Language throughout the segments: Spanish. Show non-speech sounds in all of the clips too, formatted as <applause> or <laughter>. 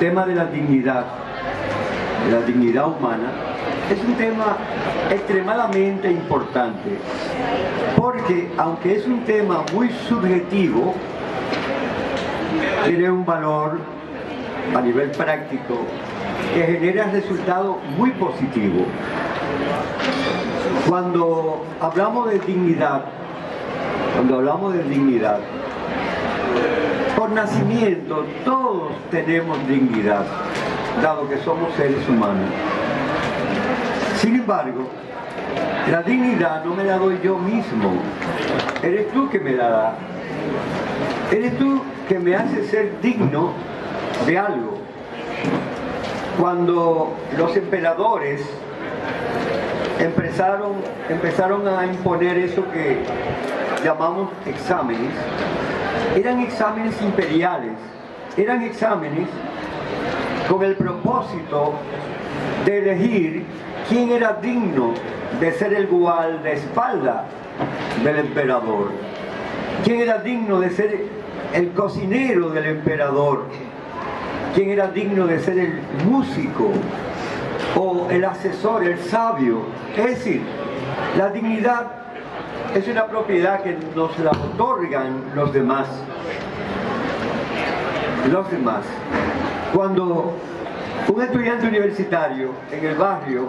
tema de la dignidad, de la dignidad humana, es un tema extremadamente importante, porque aunque es un tema muy subjetivo, tiene un valor a nivel práctico que genera resultados muy positivos. Cuando hablamos de dignidad, cuando hablamos de dignidad, nacimiento todos tenemos dignidad, dado que somos seres humanos. Sin embargo, la dignidad no me la doy yo mismo, eres tú que me la da. Eres tú que me hace ser digno de algo. Cuando los emperadores empezaron, empezaron a imponer eso que llamamos exámenes, eran exámenes imperiales, eran exámenes con el propósito de elegir quién era digno de ser el espalda del emperador, quién era digno de ser el cocinero del emperador, quién era digno de ser el músico o el asesor, el sabio. Es decir, la dignidad es una propiedad que nos la otorgan los demás. Los demás. Cuando un estudiante universitario en el barrio,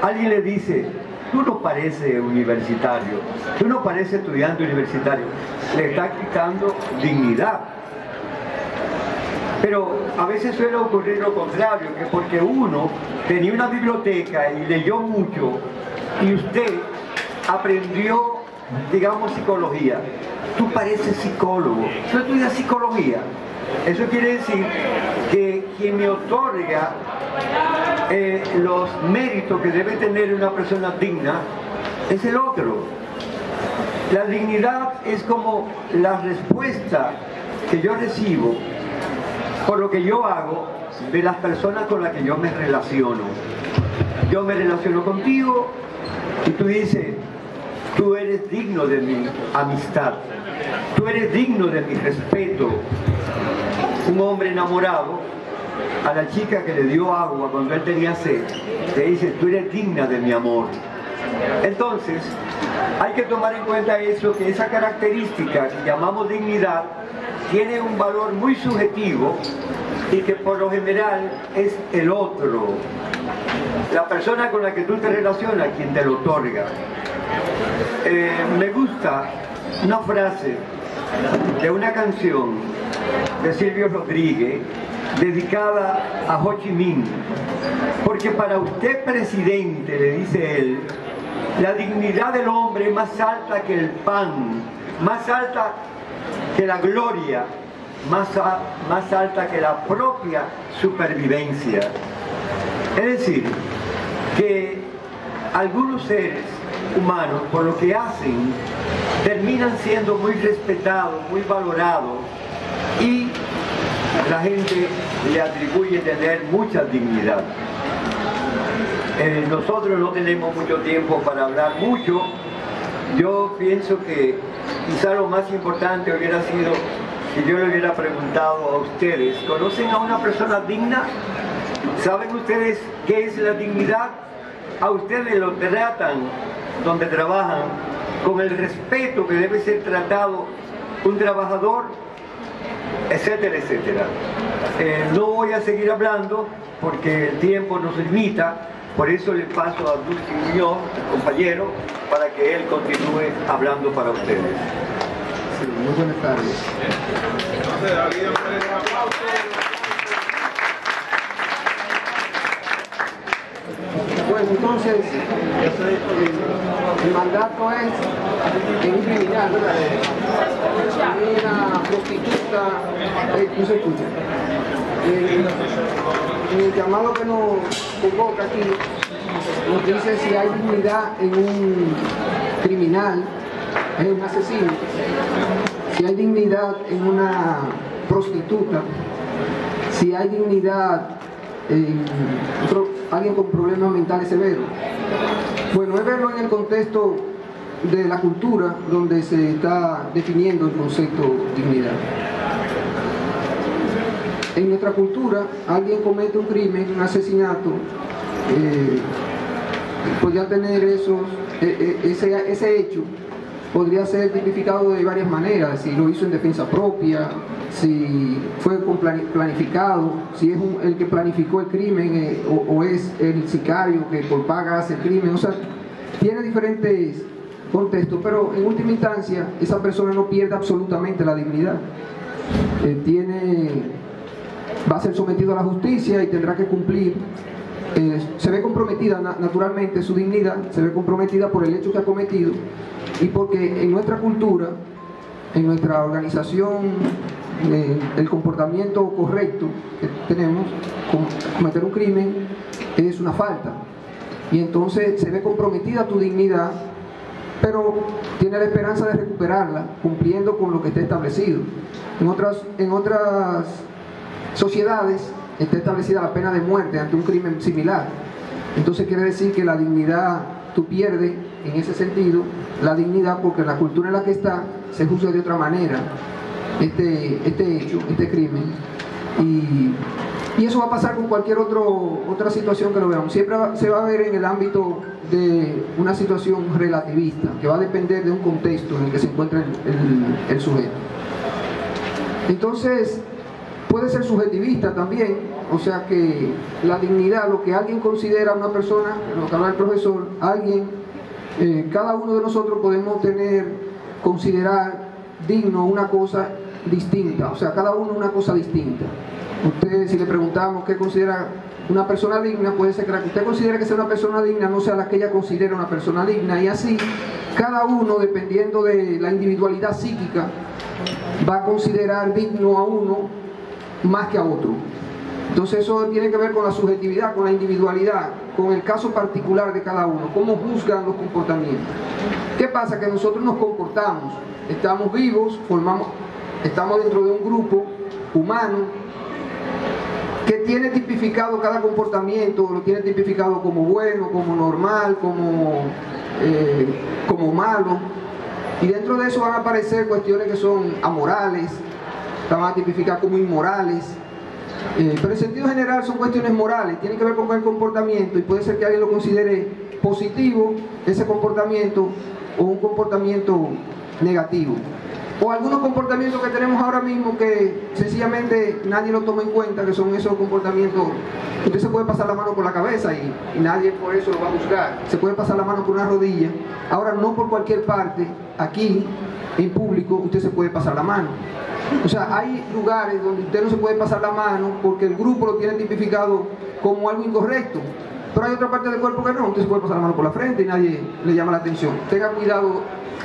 alguien le dice, tú no pareces universitario, tú no pareces estudiante universitario, le está quitando dignidad. Pero a veces suele ocurrir lo contrario, que porque uno tenía una biblioteca y leyó mucho y usted aprendió, digamos, psicología. Tú pareces psicólogo, tú estudias psicología. Eso quiere decir que quien me otorga eh, los méritos que debe tener una persona digna es el otro. La dignidad es como la respuesta que yo recibo por lo que yo hago de las personas con las que yo me relaciono. Yo me relaciono contigo y tú dices, tú eres digno de mi amistad, tú eres digno de mi respeto. Un hombre enamorado a la chica que le dio agua cuando él tenía sed, le dice, tú eres digna de mi amor. Entonces, hay que tomar en cuenta eso, que esa característica que llamamos dignidad tiene un valor muy subjetivo y que por lo general es el otro, la persona con la que tú te relacionas quien te lo otorga. Eh, me gusta una frase de una canción de Silvio Rodríguez dedicada a Ho Chi Minh, porque para usted presidente, le dice él, la dignidad del hombre es más alta que el pan, más alta que la gloria, más, más alta que la propia supervivencia. Es decir, que algunos seres humanos, por lo que hacen, terminan siendo muy respetados, muy valorados y la gente le atribuye tener mucha dignidad. Eh, nosotros no tenemos mucho tiempo para hablar mucho. Yo pienso que quizá lo más importante hubiera sido si yo le hubiera preguntado a ustedes, ¿conocen a una persona digna? ¿Saben ustedes qué es la dignidad? A ustedes lo tratan donde trabajan con el respeto que debe ser tratado un trabajador, etcétera, etcétera. Eh, no voy a seguir hablando porque el tiempo nos limita, por eso le paso a Dulce Muñoz, compañero, para que él continúe hablando para ustedes. muy buenas tardes. Entonces, el mandato es en un criminal. Una prostituta, eh, no se escucha. En el llamado que nos convoca aquí, nos dice si hay dignidad en un criminal, en un asesino, si hay dignidad en una prostituta, si hay dignidad en alguien con problemas mentales severos. Bueno, es verlo en el contexto de la cultura donde se está definiendo el concepto dignidad. en nuestra cultura alguien comete un crimen, un asesinato, eh, podría tener esos, e, e, ese, ese hecho, podría ser tipificado de varias maneras, si lo hizo en defensa propia, si fue planificado, si es el que planificó el crimen eh, o, es el sicario que por paga hace el crimen, o sea, tiene diferentes contextos, pero en última instancia esa persona no pierde absolutamente la dignidad. Eh, tiene, va a ser sometido a la justicia y tendrá que cumplir. Eh, se ve comprometida naturalmente su dignidad, se ve comprometida por el hecho que ha cometido y porque en nuestra cultura, en nuestra organización el comportamiento correcto que tenemos, cometer un crimen, es una falta. Y entonces se ve comprometida tu dignidad, pero tiene la esperanza de recuperarla cumpliendo con lo que está establecido. En otras, en otras sociedades está establecida la pena de muerte ante un crimen similar. Entonces quiere decir que la dignidad tú pierdes en ese sentido la dignidad porque la cultura en la que está se juzga de otra manera este, este hecho, este crimen. Y, eso va a pasar con cualquier otro, otra situación que lo veamos. Siempre se va a ver en el ámbito de una situación relativista, que va a depender de un contexto en el que se encuentra el sujeto. Entonces, puede ser subjetivista también, o sea que la dignidad, lo que alguien considera una persona, lo que habla el profesor, alguien, eh, cada uno de nosotros podemos tener, considerar digno una cosa distinta, o sea, cada uno una cosa distinta. Usted, si le preguntamos qué considera una persona digna, puede ser que la que usted considere que sea una persona digna no sea la que ella considera una persona digna, y así cada uno, dependiendo de la individualidad psíquica, va a considerar digno a uno más que a otro. Entonces eso tiene que ver con la subjetividad, con la individualidad, con el caso particular de cada uno, cómo juzgan los comportamientos. ¿Qué pasa? Que nosotros nos comportamos, estamos vivos, formamos, estamos dentro de un grupo humano que tiene tipificado cada comportamiento, lo tiene tipificado como bueno, como normal, como, eh, como malo. Y dentro de eso van a aparecer cuestiones que son amorales, van a tipificar como inmorales. Eh, pero en sentido general son cuestiones morales, tienen que ver con el comportamiento y puede ser que alguien lo considere positivo, ese comportamiento, o un comportamiento negativo. O algunos comportamientos que tenemos ahora mismo que sencillamente nadie lo toma en cuenta, que son esos comportamientos, usted se puede pasar la mano por la cabeza y, nadie por eso lo va a buscar, se puede pasar la mano por una rodilla, ahora no por cualquier parte, aquí en público usted se puede pasar la mano. O sea, hay lugares donde usted no se puede pasar la mano porque el grupo lo tiene tipificado como algo incorrecto. Pero hay otra parte del cuerpo que no, usted se puede pasar la mano por la frente y nadie le llama la atención. Tenga cuidado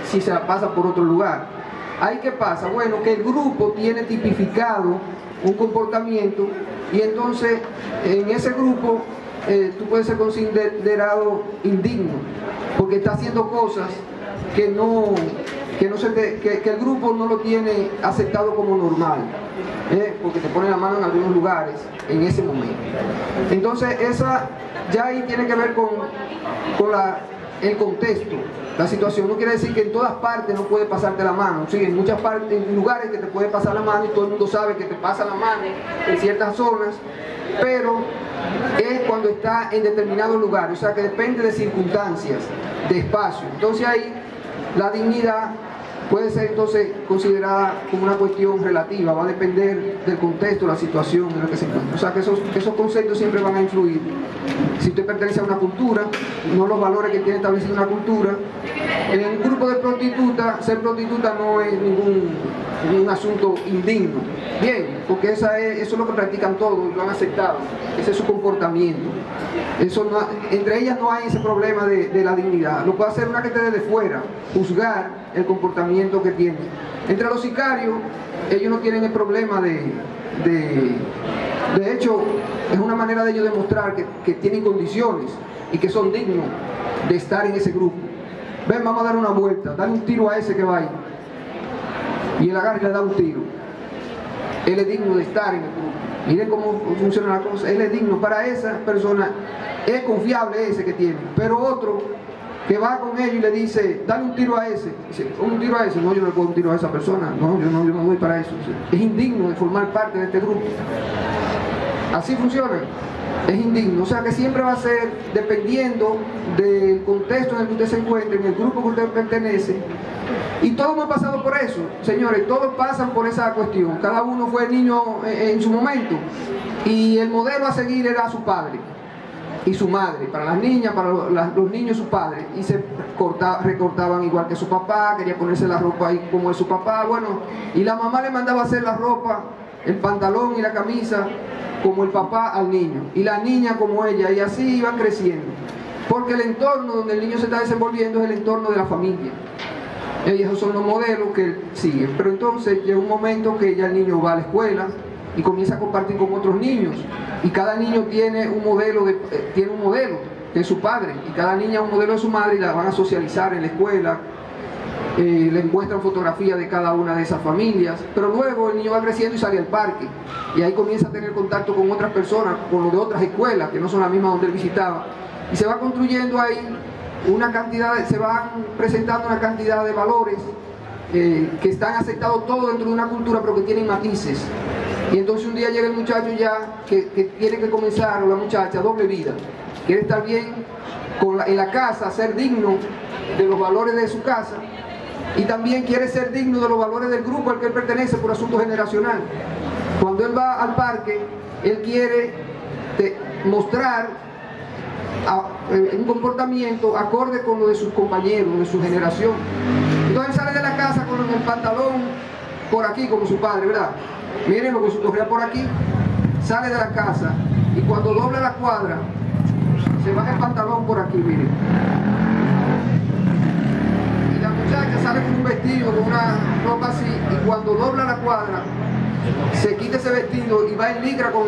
si se la pasa por otro lugar. Ahí qué pasa? Bueno, que el grupo tiene tipificado un comportamiento y entonces en ese grupo eh, tú puedes ser considerado indigno porque está haciendo cosas que no que, no se que, el grupo no lo tiene aceptado como normal ¿eh? porque te pone la mano en algunos lugares en ese momento entonces esa ya ahí tiene que ver con, con la, el contexto la situación. No quiere decir que en todas partes no puede pasarte la mano. Sí, en muchas partes, en lugares que te puede pasar la mano y todo el mundo sabe que te pasa la mano en ciertas zonas, pero es cuando está en determinados lugares. O sea que depende de circunstancias, de espacio. Entonces ahí la dignidad puede ser entonces considerada como una cuestión relativa, va a depender del contexto, la situación en la que se encuentra. O sea que esos, esos conceptos siempre van a influir. Si usted pertenece a una cultura, no los valores que tiene establecido una cultura, en un grupo de prostitutas, ser prostituta no es ningún, ningún asunto indigno. Bien, porque esa es, eso es lo que practican todos, lo han aceptado, ese es su comportamiento. Eso entre ellas no hay ese problema de, de la dignidad. Lo puede hacer una que esté desde fuera, juzgar el comportamiento que tiene. Entre los sicarios, ellos no tienen el problema de, de, hecho, es una manera de ellos demostrar que, que, tienen condiciones y que son dignos de estar en ese grupo. Ven, vamos a dar una vuelta, dale un tiro a ese que va. Y el agarre le da un tiro. Él es digno de estar en el grupo. Miren cómo funciona la cosa. Él es digno para esa persona. Es confiable ese que tiene. Pero otro que va con ellos y le dice, dale un tiro a ese. Dice, un tiro a ese. No, yo no le puedo un tiro a esa persona. No, yo no, yo no voy para eso. Es indigno de formar parte de este grupo. Así funciona. Es indigno. O sea que siempre va a ser dependiendo del contexto en el que usted se encuentre, en el grupo que usted pertenece. Y todos hemos pasado por eso, señores, todos pasan por esa cuestión. Cada uno fue niño en su momento. Y el modelo a seguir era su padre y su madre, para las niñas, para los, niños su padre, y se recortaban igual que su papá, quería ponerse la ropa ahí como es su papá, bueno, y la mamá le mandaba hacer la ropa, el pantalón y la camisa como el papá al niño, y la niña como ella, y así iban creciendo, porque el entorno donde el niño se está desenvolviendo es el entorno de la familia. Y esos son los modelos que siguen. Pero entonces llega un momento que ya el niño va a la escuela, y comienza a compartir con otros niños. Y cada niño tiene un modelo, de, eh, tiene un modelo que es su padre. Y cada niña un modelo de su madre y la van a socializar en la escuela. Eh, le muestran fotografías de cada una de esas familias. Pero luego el niño va creciendo y sale al parque. Y ahí comienza a tener contacto con otras personas, con los de otras escuelas, que no son las mismas donde él visitaba. Y se va construyendo ahí una cantidad, se van presentando una cantidad de valores que están aceptados todos dentro de una cultura, pero que tienen matices. Y entonces un día llega el muchacho ya que, tiene que comenzar, o la muchacha, doble vida. Quiere estar bien en la casa, ser digno de los valores de su casa y también quiere ser digno de los valores del grupo al que él pertenece por asunto generacional. Cuando él va al parque, él quiere mostrar un comportamiento acorde con lo de sus compañeros, de su generación. Entonces sale de la casa con el pantalón por aquí como su padre, ¿verdad? Miren lo que se corría por aquí, sale de la casa y cuando dobla la cuadra, se baja el pantalón por aquí, miren. Y la muchacha sale con un vestido, con una ropa así, y cuando dobla la cuadra, se quita ese vestido y va en ligra con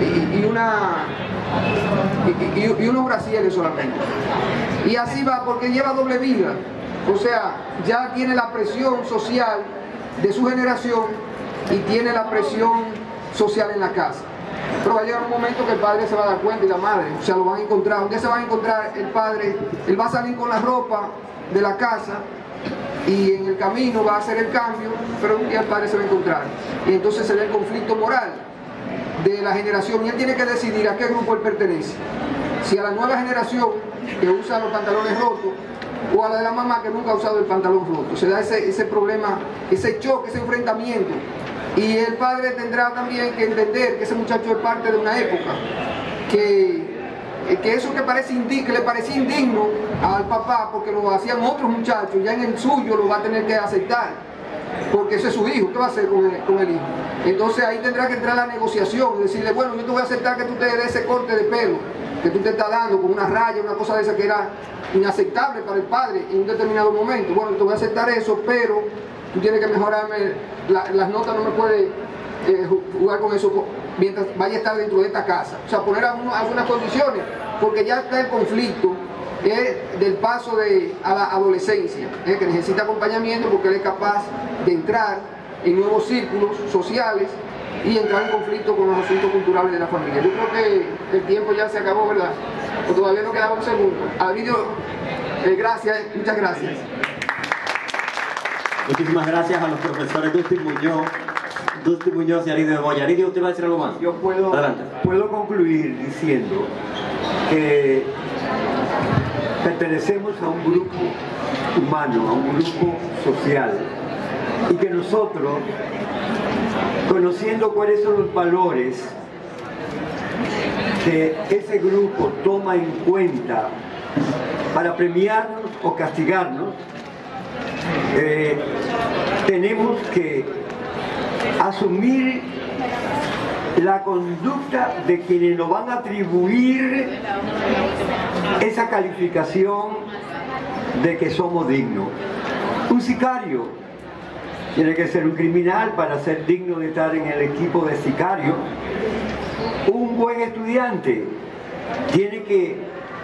y, una y, unos brasieres solamente. Y así va porque lleva doble vida. O sea, ya tiene la presión social de su generación y tiene la presión social en la casa. Pero va a llegar un momento que el padre se va a dar cuenta y la madre, o sea, lo van a encontrar. Un se va a encontrar el padre, él va a salir con la ropa de la casa y en el camino va a hacer el cambio, pero un día el padre se va a encontrar. Y entonces se el conflicto moral de la generación y él tiene que decidir a qué grupo él pertenece. Si a la nueva generación que usa los pantalones rotos o a la de la mamá que nunca ha usado el pantalón roto. Se da ese, ese problema, ese choque, ese enfrentamiento y el padre tendrá también que entender que ese muchacho es parte de una época, que, que eso que, parece que le parecía indigno al papá porque lo hacían otros muchachos, ya en el suyo lo va a tener que aceptar, porque ese es su hijo, ¿qué va a hacer con el, hijo? Entonces ahí tendrá que entrar la negociación y decirle, bueno, yo te voy a aceptar que tú te des ese corte de pelo que tú te estás dando con una raya, una cosa de esa que era inaceptable para el padre en un determinado momento. Bueno, te voy a aceptar eso, pero tú tienes que mejorarme, las notas no me puedes eh, jugar con eso mientras vaya a estar dentro de esta casa. O sea, poner algunas condiciones, porque ya está el conflicto del paso de, a la adolescencia, que necesita acompañamiento porque él es capaz de entrar en nuevos círculos sociales y entrar en conflicto con los asuntos culturales de la familia. Yo creo que el tiempo ya se acabó, ¿verdad? O todavía no quedaba un segundo. Avidio, eh, gracias, muchas gracias. Muchísimas gracias a los profesores Dustin Muñoz, Dustin Muñoz y Aridio de Boya. Aridio, ¿usted va a decir algo más? Yo puedo, puedo concluir diciendo que pertenecemos a un grupo humano, a un grupo social, y que nosotros, conociendo cuáles son los valores que ese grupo toma en cuenta para premiarnos o castigarnos, eh, tenemos que asumir la conducta de quienes nos van a atribuir esa calificación de que somos dignos. Un sicario tiene que ser un criminal para ser digno de estar en el equipo de sicario. Un buen estudiante tiene que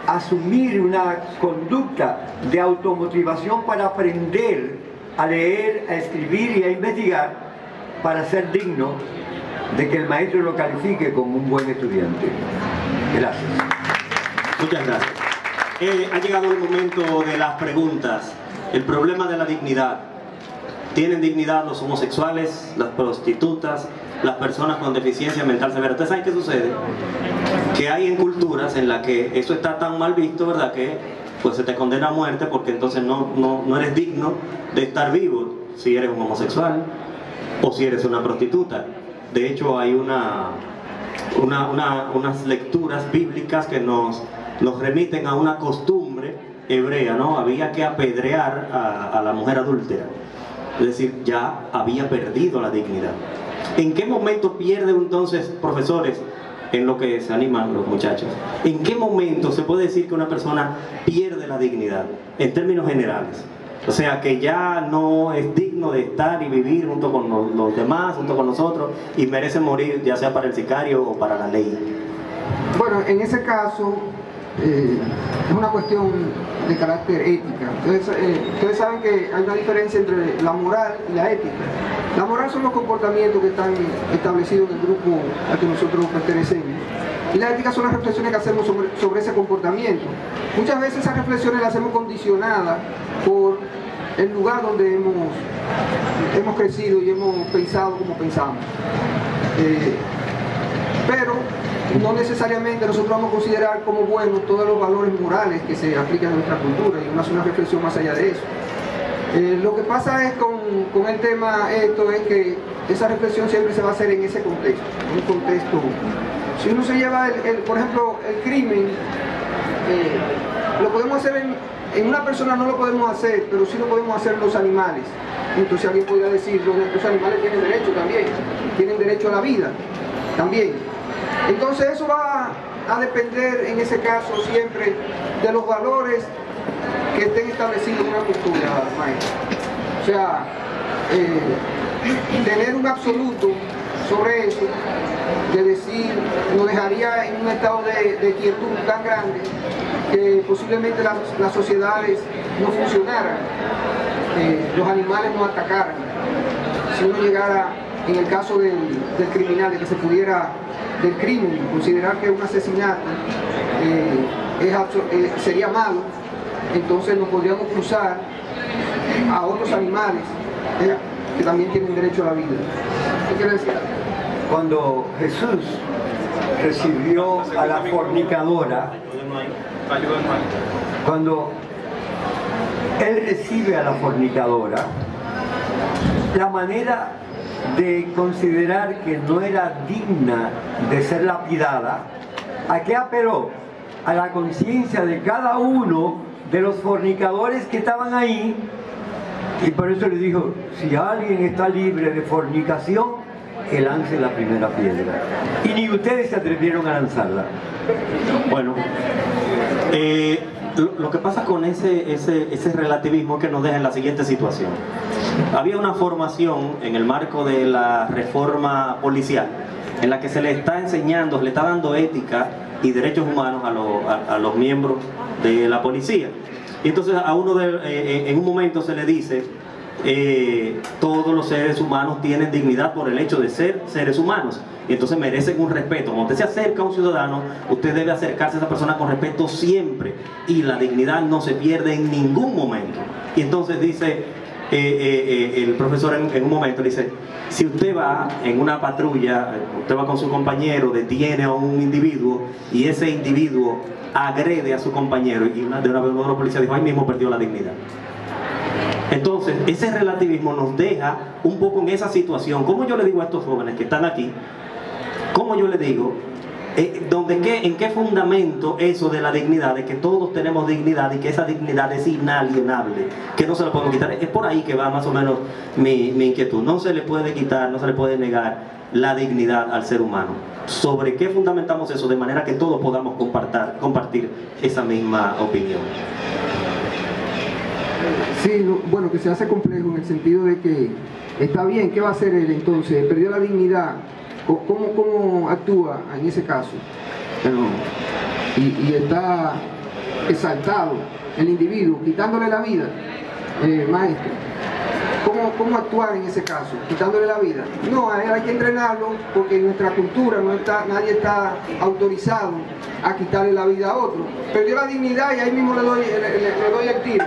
asumir una conducta de automotivación para aprender a leer, a escribir y a investigar para ser digno de que el maestro lo califique como un buen estudiante. Gracias. Muchas gracias. eh, ha llegado el momento de las preguntas. El problema de la dignidad. ¿Tienen dignidad los homosexuales, las prostitutas, las personas con deficiencia mental severa? ¿Ustedes saben qué sucede? Que hay en culturas en las que eso está tan mal visto, ¿verdad? Que pues se te condena a muerte porque entonces no, no, no eres digno de estar vivo si eres un homosexual o si eres una prostituta. De hecho, hay una, una, una- unas lecturas bíblicas que nos, nos remiten a una costumbre hebrea, ¿no? Había que apedrear a, la mujer adúltera. Es decir, ya había perdido la dignidad. ¿En qué momento pierde entonces, profesores, en lo que se animan los muchachos? ¿En qué momento se puede decir que una persona pierde la dignidad? En términos generales. O sea, que ya no es digno de estar y vivir junto con los, demás, junto con nosotros, y merece morir, ya sea para el sicario o para la ley. Bueno, en ese caso eh, es una cuestión de carácter ética. Eh, ustedes saben que hay una diferencia entre la moral y la ética. La moral son los comportamientos que están establecidos en el grupo al que nosotros pertenecemos. Y la ética son las reflexiones que hacemos sobre, ese comportamiento. Muchas veces esas reflexiones las hacemos condicionadas por el lugar donde hemos, hemos crecido y hemos pensado como pensamos. Eh, pero no necesariamente nosotros vamos a considerar como buenos todos los valores morales que se aplican en nuestra cultura y hace una reflexión más allá de eso. Eh, lo que pasa es con, con el tema esto es que esa reflexión siempre se va a hacer en ese contexto, en un contexto. Si uno se lleva, el, por ejemplo, el crimen, eh, lo podemos hacer en, una persona, no lo podemos hacer, pero sí lo podemos hacer los animales. Entonces alguien podría decir, los, los animales tienen derecho también, tienen derecho a la vida también. Entonces eso va a depender en ese caso siempre de los valores que estén establecidos en una cultura, maestro. O sea, eh, tener un absoluto sobre eso, de decir, nos dejaría en un estado de, quietud tan grande que posiblemente las, sociedades no funcionaran, eh, los animales no atacaran. Si uno llegara, en el caso del, criminal, de que se pudiera, del crimen, considerar que un asesinato eh, eh, sería malo, entonces nos podríamos cruzar a otros animales que también tienen derecho a la vida. ¿Qué quiere decir? Cuando Jesús recibió a la fornicadora, cuando él recibe a la fornicadora, la manera de considerar que no era digna de ser lapidada, ¿a qué apeló? A la conciencia de cada uno de los fornicadores que estaban ahí y por eso le dijo, si alguien está libre de fornicación, que lance la primera piedra. Y ni ustedes se atrevieron a lanzarla. Bueno, eh, lo, lo que pasa con ese, ese, ese relativismo es que nos deja en la siguiente situación. Había una formación en el marco de la reforma policial en la que se le está enseñando, se le está dando ética y derechos humanos a, los- a- a los miembros de la policía. Y entonces a uno de, eh, eh, en un momento se le dice, eh, todos los seres humanos tienen dignidad por el hecho de ser seres humanos. Y entonces merecen un respeto. Cuando usted se acerca a un ciudadano, usted debe acercarse a esa persona con respeto siempre. Y la dignidad no se pierde en ningún momento. Y entonces dice eh, eh, el profesor en, un momento, dice, si usted va en una patrulla, usted va con su compañero, detiene a un individuo y ese individuo agrede a su compañero y de una vez uno de los policías dijo, ahí mismo perdió la dignidad. Entonces, ese relativismo nos deja un poco en esa situación. ¿Cómo yo le digo a estos jóvenes que están aquí? ¿Cómo yo le digo? Eh, donde qué, ¿En qué fundamento eso de la dignidad, de que todos tenemos dignidad y que esa dignidad es inalienable, que no se la podemos quitar? Es por ahí que va más o menos mi, mi inquietud. No se le puede quitar, no se le puede negar la dignidad al ser humano. ¿Sobre qué fundamentamos eso de manera que todos podamos compartir esa misma opinión? Sí, bueno, que se hace complejo en el sentido de que está bien, ¿qué va a hacer él entonces? Perdió la dignidad. ¿Cómo, cómo actúa en ese caso? Y, está exaltado el individuo, quitándole la vida, eh, maestro. ¿Cómo, ¿Cómo actuar en ese caso? ¿Quitándole la vida? No, a él hay que entrenarlo porque en nuestra cultura no está, nadie está autorizado a quitarle la vida a otro. Perdió la dignidad y ahí mismo le doy, le doy el tiro.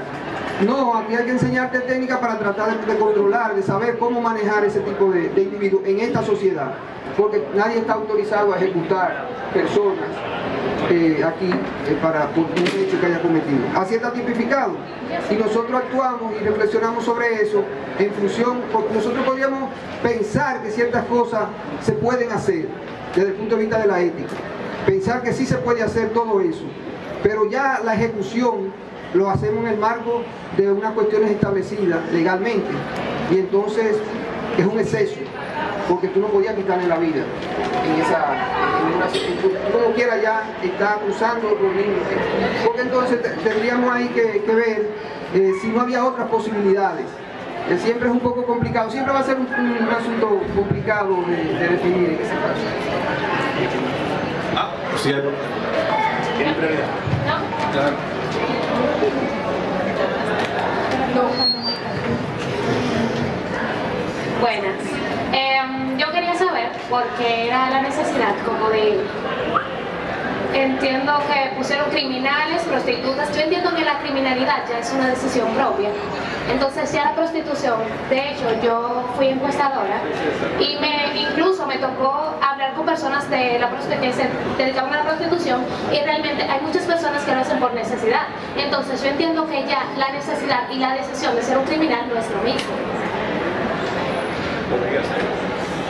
No, aquí hay que enseñarte técnicas para tratar de, controlar, de saber cómo manejar ese tipo de, de individuos en esta sociedad. Porque nadie está autorizado a ejecutar personas eh, aquí eh, para por un hecho que haya cometido. Así está tipificado. Y nosotros actuamos y reflexionamos sobre eso en función, porque nosotros podríamos pensar que ciertas cosas se pueden hacer desde el punto de vista de la ética. Pensar que sí se puede hacer todo eso. Pero ya la ejecución lo hacemos en el marco de unas cuestiones establecidas legalmente. Y entonces es un exceso porque tú no podías quitarle la vida en esa en una como quiera ya está acusando los niños porque entonces te- tendríamos ahí que, que ver eh, si no había otras posibilidades Eh, siempre es un poco complicado siempre va a ser un, un- un asunto complicado de, de definir en ese caso Ah, por cierto. ¿Tiene prioridad? Buenas. Em, yo quería saber por qué era la necesidad como de... Entiendo que pusieron criminales, prostitutas. Yo entiendo que la criminalidad ya es una decisión propia. Entonces ya la prostitución, de hecho yo fui encuestadora y me incluso me tocó hablar con personas de la que se dedicaban a la prostitución y realmente hay muchas personas que lo hacen por necesidad. Entonces yo entiendo que ya la necesidad y la decisión de ser un criminal no es lo mismo.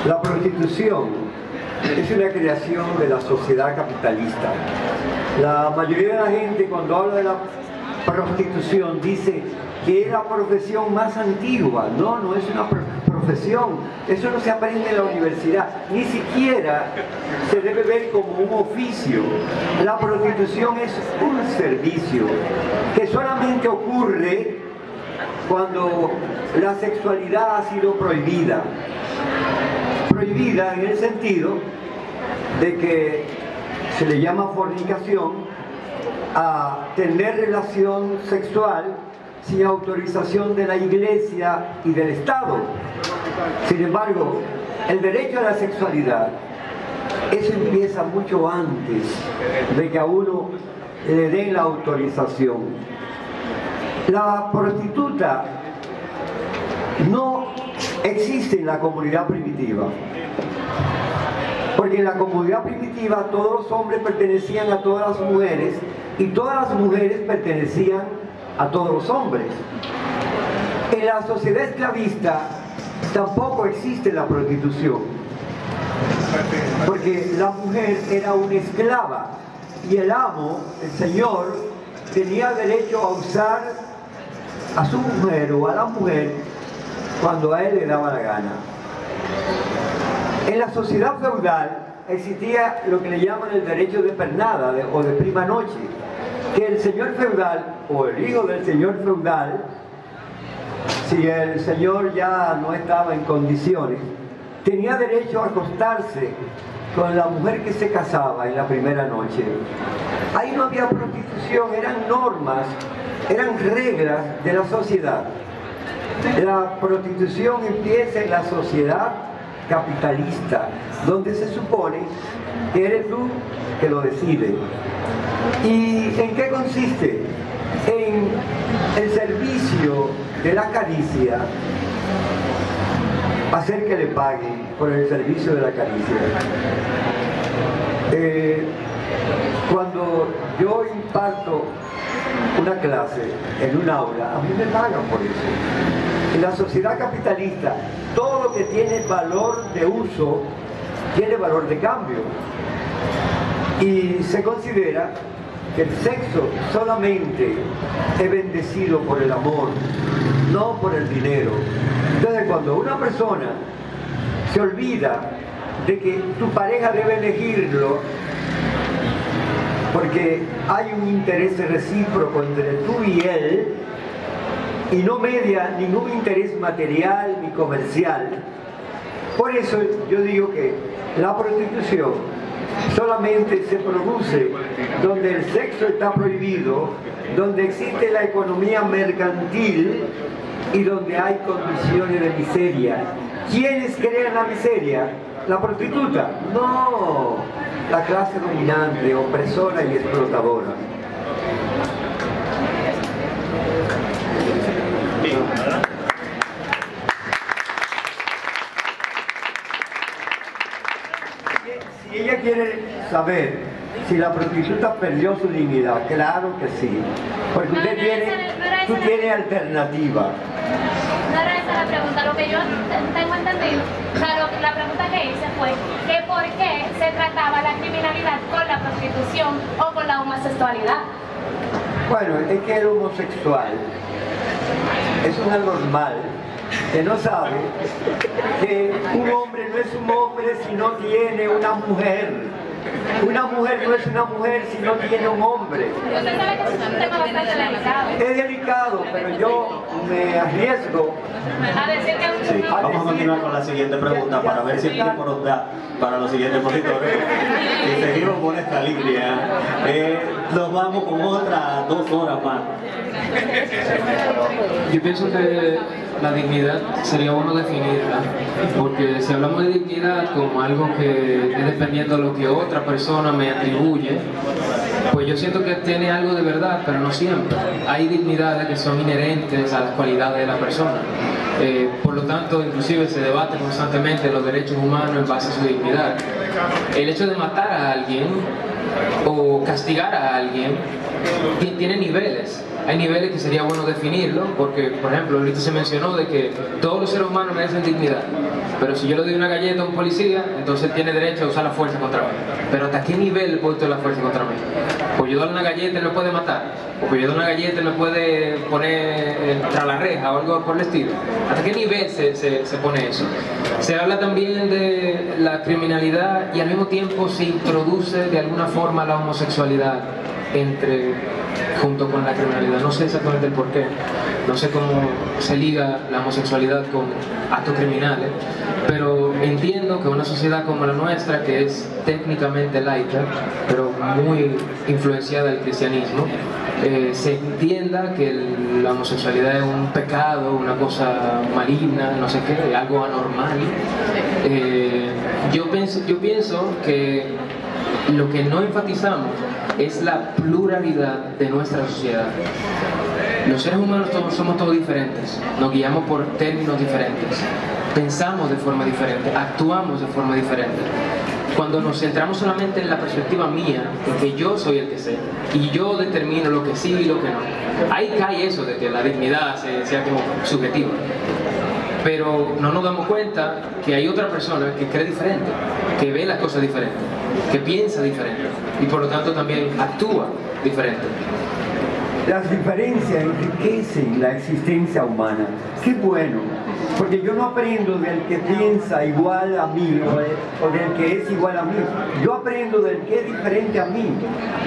La prostitución es una creación de la sociedad capitalista. La mayoría de la gente cuando habla de la prostitución dice que es la profesión más antigua. No, no es una pro- profesión. Eso no se aprende en la universidad. Ni siquiera se debe ver como un oficio. La prostitución es un servicio que solamente ocurre cuando la sexualidad ha sido prohibida. Prohibida en el sentido de que se le llama fornicación a tener relación sexual sin autorización de la iglesia y del Estado. Sin embargo, el derecho a la sexualidad, eso empieza mucho antes de que a uno le den la autorización. La prostituta no existe en la comunidad primitiva. Porque en la comunidad primitiva todos los hombres pertenecían a todas las mujeres y todas las mujeres pertenecían a todos los hombres. En la sociedad esclavista tampoco existe la prostitución. Porque la mujer era una esclava y el amo, el señor, tenía derecho a usar a su mujer o a la mujer cuando a él le daba la gana. En la sociedad feudal existía lo que le llaman el derecho de pernada o de prima noche, que el señor feudal o el hijo del señor feudal, si el señor ya no estaba en condiciones, tenía derecho a acostarse con la mujer que se casaba en la primera noche. Ahí no había prostitución, eran normas, eran reglas de la sociedad. La prostitución empieza en la sociedad capitalista, donde se supone que eres tú que lo decide. ¿Y en qué consiste? En el servicio de la caricia, hacer que le paguen por el servicio de la caricia. Eh, cuando yo imparto una clase en un aula, a mí me pagan por eso. En la sociedad capitalista, todo lo que tiene valor de uso tiene valor de cambio. Y se considera el sexo solamente es bendecido por el amor, no por el dinero. Entonces cuando una persona se olvida de que tu pareja debe elegirlo porque hay un interés recíproco entre tú y él y no media ningún interés material ni comercial. Por eso yo digo que la prostitución solamente se produce donde el sexo está prohibido, donde existe la economía mercantil y donde hay condiciones de miseria. ¿Quiénes crean la miseria? ¿La prostituta? No, la clase dominante, opresora y explotadora. Si la prostituta perdió su dignidad, claro que sí. Porque usted no, tiene, no era tú tienes alternativa. No era esa la pregunta, lo que yo tengo entendido, o sea, lo- la pregunta que hice fue que por qué se trataba la criminalidad con la prostitución o con la homosexualidad. Bueno, es que el homosexual es un anormal que no sabe que un hombre no es un hombre si no tiene una mujer. Una mujer no es una mujer si no tiene un hombre. Es delicado. Pero yo me arriesgo A decir que es un Sí, vamos a continuar con la siguiente pregunta para ver si el tiempo nos da para los siguientes monitores. <laughs> Y seguimos por esta línea. Eh, nos vamos con otras dos horas más. Yo pienso que la dignidad sería bueno definirla, porque si hablamos de dignidad como algo que es dependiendo de lo que otra persona me atribuye, pues yo siento que tiene algo de verdad, pero no siempre. Hay dignidades que son inherentes a las cualidades de la persona. Eh, por lo tanto, inclusive se debate constantemente los derechos humanos en base a su dignidad. El hecho de matar a alguien o castigar a alguien ti- tiene niveles. Hay niveles que sería bueno definirlo, porque, por ejemplo, ahorita se mencionó de que todos los seres humanos merecen dignidad. Pero si yo le doy una galleta a un policía, entonces tiene derecho a usar la fuerza contra mí. Pero ¿hasta qué nivel puedo usar la fuerza contra mí? Pues yo darle una galleta y no puede matar. O pues yo darle una galleta y no puede poner eh, tras la reja o algo por el estilo. ¿Hasta qué nivel se, se, se pone eso? Se habla también de la criminalidad y al mismo tiempo se introduce de alguna forma la homosexualidad entre junto con la criminalidad. No sé exactamente el por qué. No sé cómo se liga la homosexualidad con actos criminales, pero entiendo que una sociedad como la nuestra, que es técnicamente laica, pero muy influenciada del cristianismo, eh, se entienda que la homosexualidad es un pecado, una cosa maligna, no sé qué, algo anormal. Eh, yo, pienso, yo pienso que lo que no enfatizamos es la pluralidad de nuestra sociedad. Los seres humanos somos todos diferentes, nos guiamos por términos diferentes, pensamos de forma diferente, actuamos de forma diferente. Cuando nos centramos solamente en la perspectiva mía, en que yo soy el que sé, y yo determino lo que sí y lo que no, ahí cae eso de que la dignidad se- sea como subjetiva pero no nos damos cuenta que hay otra persona que cree diferente, que ve las cosas diferentes, que piensa diferente y por lo tanto también actúa diferente. Las diferencias enriquecen la existencia humana. Qué bueno, porque yo no aprendo del que piensa igual a mí o, de- o del que es igual a mí. Yo aprendo del que es diferente a mí.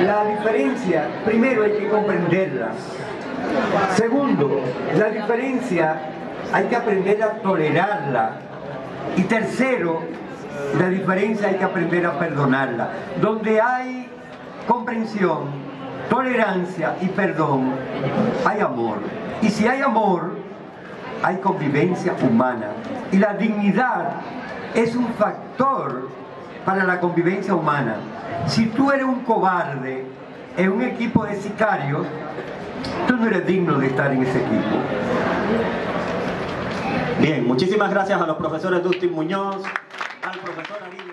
La diferencia, primero hay que comprenderla. Segundo, la diferencia hay que aprender a tolerarla. Y tercero, la diferencia hay que aprender a perdonarla. Donde hay comprensión, tolerancia y perdón, hay amor. Y si hay amor, hay convivencia humana. Y la dignidad es un factor para la convivencia humana. Si tú eres un cobarde en un equipo de sicarios, tú no eres digno de estar en ese equipo. Bien, muchísimas gracias a los profesores Dustin Muñoz, al profesor Alirio.